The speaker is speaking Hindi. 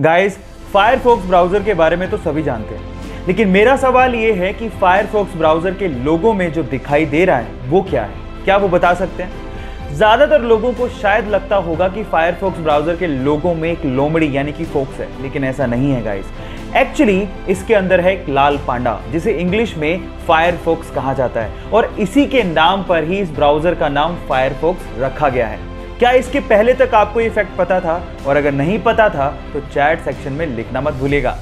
गाइस फायरफॉक्स ब्राउज़र के बारे में तो सभी जानते हैं। लेकिन मेरा सवाल ये है कि फायरफॉक्स ब्राउज़र के लोगों में जो दिखाई दे रहा है, वो क्या है? क्या वो बता सकते हैं? ज़्यादातर लोगों को शायद लगता होगा कि फायरफॉक्स ब्राउज़र के लोगों में एक लोमड़ी यानी कि फोक्स है। लेकिन ऐसा नहीं है गाइस एक्चुअली इसके अंदर है एक लाल पांडा, जिसे इंग्लिश में फायरफॉक्स कहा जाता है। और इसी के नाम पर ही इस ब्राउज़र का नाम फायरफॉक्स रखा गया है। क्या इसके पहले तक आपको इफ़ेक्ट फैक्ट पता था? और अगर नहीं पता था तो चैट सेक्शन में लिखना मत भूलिएगा।